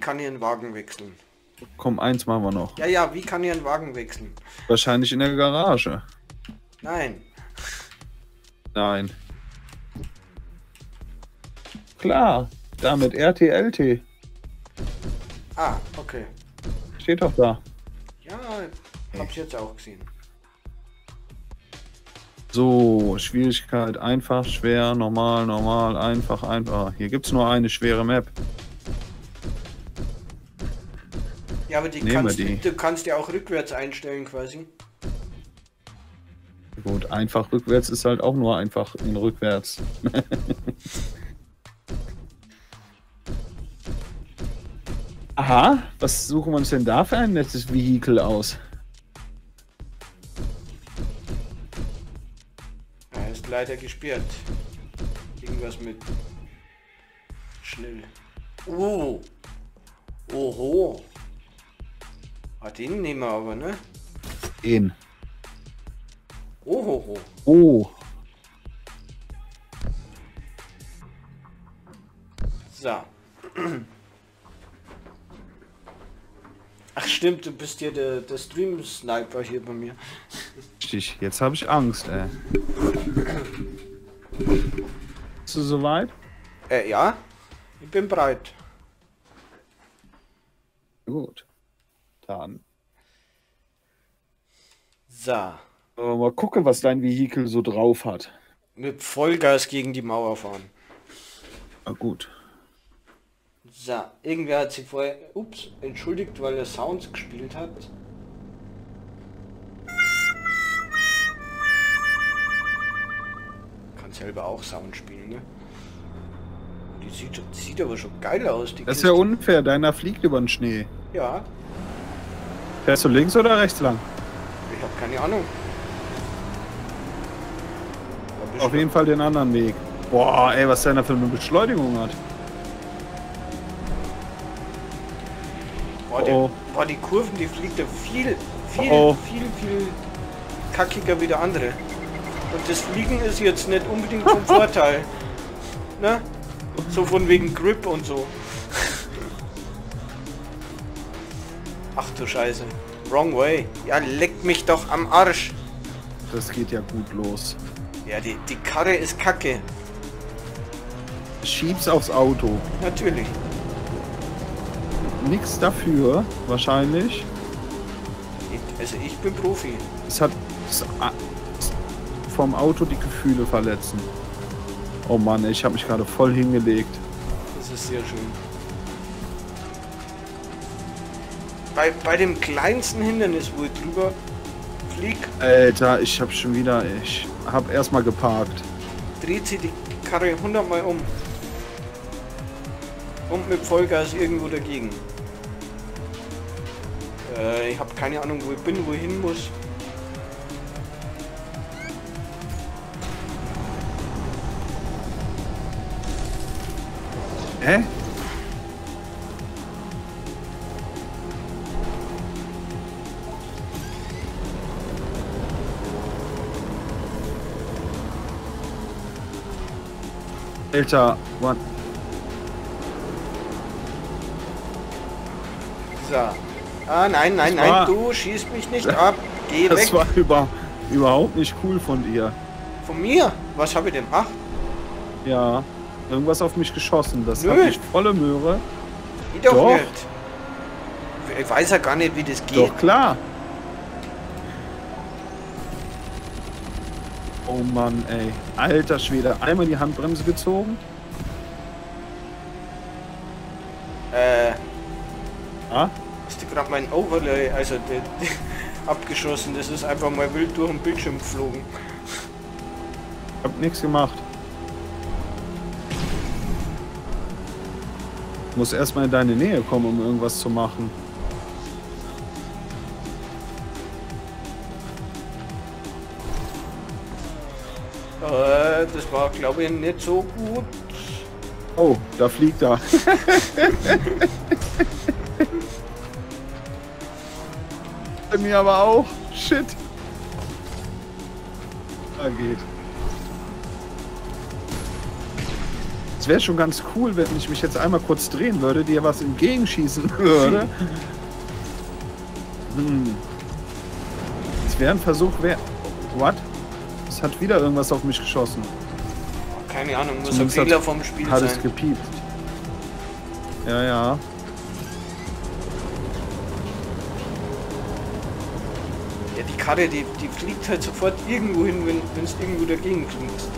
kann ich einen Wagen wechseln? Komm, eins machen wir noch. Ja, ja, wie kann ich einen Wagen wechseln? Wahrscheinlich in der Garage. Nein. Nein. Klar, damit RTLT. Ah, okay. Steht doch da. Ja, hab's jetzt auch gesehen. So, Schwierigkeit einfach, schwer, normal, normal, einfach, einfach. Hier gibt's nur eine schwere Map. Ja, aber die Nehmen kannst, die. Du, du kannst ja auch rückwärts einstellen quasi. Gut, einfach rückwärts ist halt auch nur einfach in rückwärts. Aha, was suchen wir uns denn da für ein nettes Vehikel aus? Er ist leider gesperrt. Irgendwas mit schnell. Oh. Oho. Ah, den nehmen wir aber, ne? Den. Ohoho. Oh, So. Ach stimmt, du bist ja der, der Stream-Sniper hier bei mir. richtig. Jetzt habe ich Angst, ey. Bist du soweit? Äh, ja? Ich bin bereit. Gut. Dann. So. Aber mal gucken, was dein Vehikel so drauf hat. Mit Vollgas gegen die Mauer fahren. Na gut. So, irgendwer hat sich vorher, ups, entschuldigt, weil er Sounds gespielt hat. Kann selber auch Sound spielen, ne? Die sieht, sieht aber schon geil aus, die Das ist ja unfair, deiner fliegt über den Schnee. Ja, Fährst du links oder rechts lang? ich habe keine Ahnung. Auf jeden Fall den anderen Weg. Boah, ey, was der da für eine Beschleunigung hat. Boah, der, Oh. boah, die Kurven, die fliegt ja viel, viel, Oh. viel, viel kackiger wie der andere. Und das Fliegen ist jetzt nicht unbedingt vom Vorteil. Ne? So von wegen Grip und so. Ach du Scheiße. Wrong way. Ja, leck mich doch am Arsch. Das geht ja gut los. Ja, die, die Karre ist kacke. Schieb's aufs Auto. Natürlich. Nix dafür, wahrscheinlich. Ich, also ich bin Profi. Es hat vom Auto die Gefühle verletzen. Oh Mann, ich habe mich gerade voll hingelegt. Das ist sehr schön. Bei, bei dem kleinsten Hindernis, wo ich drüber flieg, Alter, ich habe schon wieder, ich habe erstmal geparkt. dreht sie die Karre 100 Mal um. Und mit Vollgas irgendwo dagegen. Äh, ich habe keine Ahnung, wo ich bin, wo ich hin muss. Hä? Alter, Mann. So. Ah, nein, nein, Das nein, war- du schießt mich nicht ab. Geh Das weg war über, überhaupt nicht cool von dir. von mir. Was habe ich denn? Ach, Ja, irgendwas auf mich geschossen. Das Nö. hat mich volle Möhre. ich doch, Doch. nicht. Ich weiß ja gar nicht, wie das geht. Doch klar. Oh Mann, ey. Alter Schwede. Einmal die Handbremse gezogen. Äh, Ah, hast du gerade mein Overlay, also der, abgeschossen. Das ist einfach mal wild durch den Bildschirm geflogen. hab nichts gemacht. Muss erstmal in deine Nähe kommen, um irgendwas zu machen. Äh, das war, glaube ich, nicht so gut. Oh, da fliegt er. Bei mir aber auch. Shit. Da geht. Es wäre schon ganz cool, wenn ich mich jetzt einmal kurz drehen würde, dir was entgegenschießen würde. Hm. Es wäre ein Versuch, wer. What? Es hat wieder irgendwas auf mich geschossen. Keine Ahnung, muss ein Zumindest Fehler hat- vom Spiel Hat es sein. gepiept. Ja, ja. Ja, die Karre, die, die fliegt halt sofort irgendwo hin, wenn es irgendwo dagegen fliegst.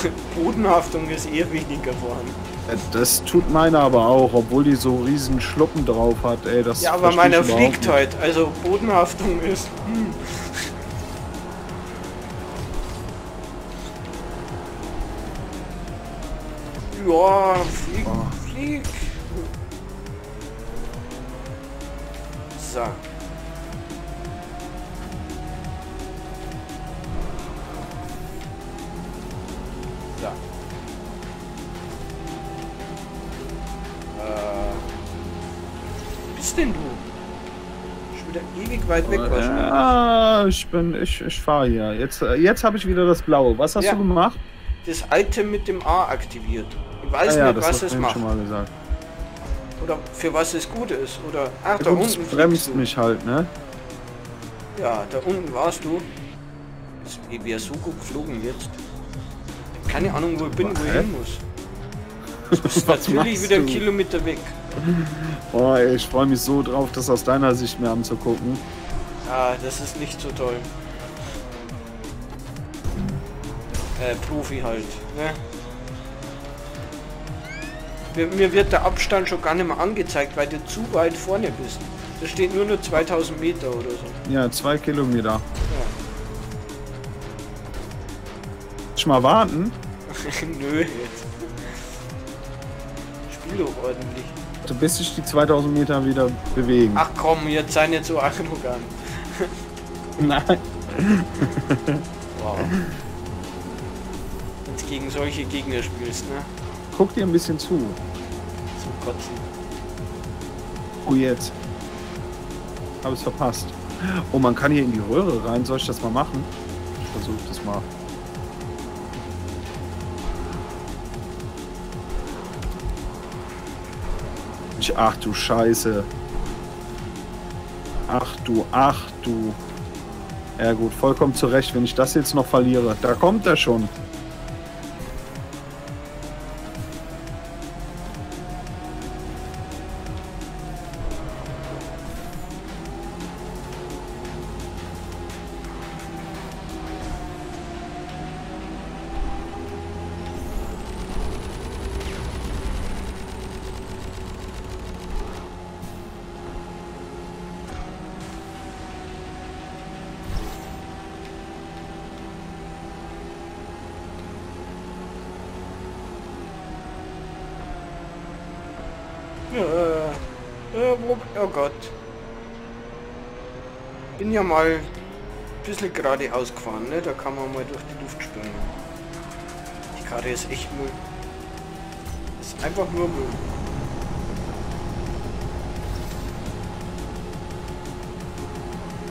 Bodenhaftung ist eher weniger vorhanden. Äh, Das tut meine aber auch, obwohl die so riesen Schluppen drauf hat, ey. Das Ja, aber meiner fliegt halt. Also Bodenhaftung ist. Hm. Ja, flieg, Oh. flieg. So. So. Äh. Wo bist denn du? Schon wieder ewig weit weg wahrscheinlich. Ja, ich bin, ich, ich fahre hier. Jetzt, äh, jetzt habe ich wieder das Blaue. Was hast Ja. du gemacht? Das Item mit dem A aktiviert. Ich weiß Ah ja, nicht, das was es macht. schon mal gesagt. Oder für was es gut ist. Oder. Ach, Ja, da gut, unten bremst mich halt, ne? Ja, da unten warst du. Das- Ich wäre so gut geflogen jetzt. Keine Ahnung, wo ich bin, wo ich hin muss. Du bist Was natürlich wieder einen du? Kilometer weg. Oh, ey, ich freue mich so drauf, das aus deiner Sicht mir anzugucken. Ah, das ist nicht so toll. Äh, Profi halt, ne? Mir, wird der Abstand schon gar nicht mehr angezeigt, weil du zu weit vorne bist. Da steht nur noch 2000 Meter oder so. Ja, zwei Kilometer. Ja. Ich mal warten. Nö, jetzt. Spiel doch ordentlich. Also bis sich die 2000 Meter wieder bewegen. Ach komm, jetzt sei nicht so arrogant. Nein. Wow. Jetzt gegen solche Gegner spielst, ne? Guck dir ein bisschen zu. Kotzen. Oh, jetzt. Habe es verpasst. Oh, man kann hier in die Röhre rein. Soll ich das mal machen? Ich versuche das mal. Ich, ach du Scheiße. Ach du, ach du. Ja gut, vollkommen zurecht, wenn ich das jetzt noch verliere. Da kommt er schon. Oh Gott. Bin ja mal ein bisschen geradeaus gefahren, ne? Da kann man mal durch die Luft springen. Die Karre ist echt Müll. Ist einfach nur Müll.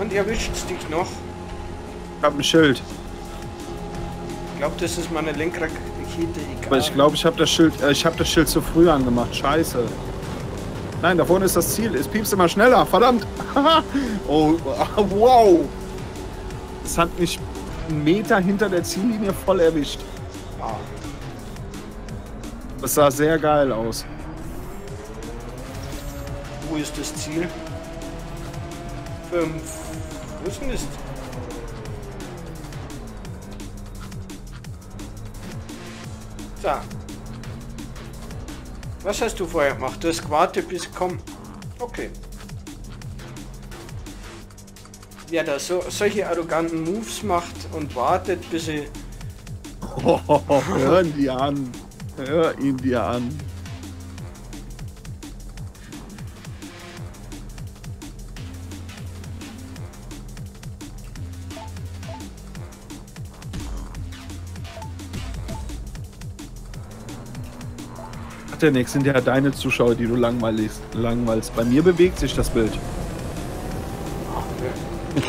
Und erwischt's dich noch? Ich hab ein Schild. Ich glaube, das ist meine Lenkrakete. Aber ich glaube, ich habe das Schild, äh, ich habe das Schild zu früh angemacht. Scheiße. Nein, da vorne ist das Ziel. Es piepst immer schneller. Verdammt. oh, wow. Es hat mich einen Meter hinter der Ziellinie voll erwischt. Das sah sehr geil aus. wo ist das Ziel? Fünf. Wo ist denn das? So. Was hast du vorher gemacht? Du hast gewartet bis komm. Okay. Ja, der so, solche arroganten Moves macht und wartet, bis sie. Hör ihn dir an. Hör ihn dir an. Hat ja nichts, sind ja deine Zuschauer, die du langweiligst, langweilst. Bei mir bewegt sich das Bild. Ach, nö.